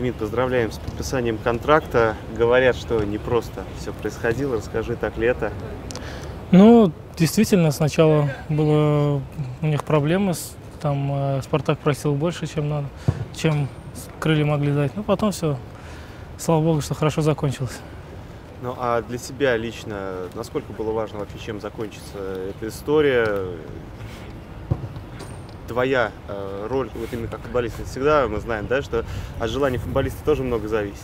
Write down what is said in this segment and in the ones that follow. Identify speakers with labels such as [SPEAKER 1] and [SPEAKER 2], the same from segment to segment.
[SPEAKER 1] Имит, поздравляем с подписанием контракта. Говорят, что не просто все происходило. Расскажи, так ли это?
[SPEAKER 2] Ну, действительно, сначала было у них проблемы. с- Там э, Спартак просил больше, чем надо, чем крылья могли дать. Ну, потом все, слава богу, что хорошо закончилось.
[SPEAKER 1] Ну а для себя лично, насколько было важно вообще, чем закончится эта история? Твоя э, роль вот именно как футболиста. Всегда мы знаем, да, что от желания футболиста тоже много зависит.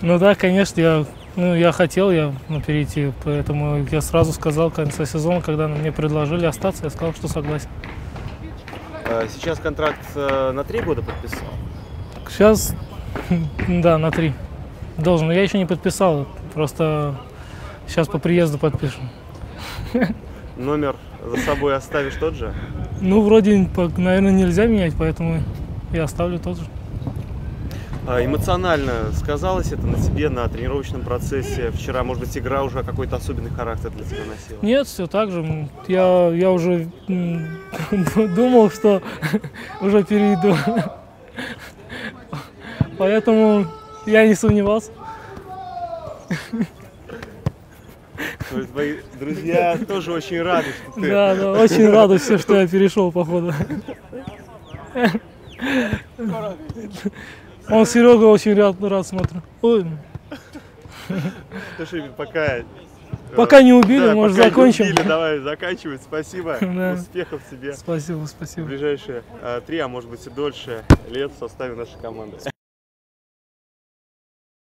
[SPEAKER 2] Ну да, конечно, я, ну, я хотел я, ну, перейти, поэтому я сразу сказал в конце сезона, когда мне предложили остаться, я сказал, что согласен.
[SPEAKER 1] Э, Сейчас контракт э, на три года подписал.
[SPEAKER 2] Сейчас, да, на три. Должен, но я еще не подписал, просто сейчас по приезду подпишем.
[SPEAKER 1] Номер за собой оставишь тот же.
[SPEAKER 2] Ну, вроде, наверное, нельзя менять, поэтому я оставлю тот же.
[SPEAKER 1] А Эмоционально сказалось это на тебе на тренировочном процессе? Вчера, может быть, игра уже какой-то особенный характер для тебя носила?
[SPEAKER 2] Нет, все так же. Я, я уже думал, что уже перейду. Поэтому я не сомневался.
[SPEAKER 1] Твои друзья тоже очень рады, что ты
[SPEAKER 2] Да, да, очень рада все, что я перешел, походу. Он Серега очень рад, рад смотрю. Ой,
[SPEAKER 1] Слушай, пока... э,
[SPEAKER 2] Пока не убили,
[SPEAKER 1] да,
[SPEAKER 2] может,
[SPEAKER 1] пока не
[SPEAKER 2] закончим?
[SPEAKER 1] убили, давай заканчивать. Спасибо.
[SPEAKER 2] Да.
[SPEAKER 1] Успехов тебе
[SPEAKER 2] спасибо,
[SPEAKER 1] в
[SPEAKER 2] спасибо.
[SPEAKER 1] ближайшие э, три, а может быть и дольше лет в составе нашей команды.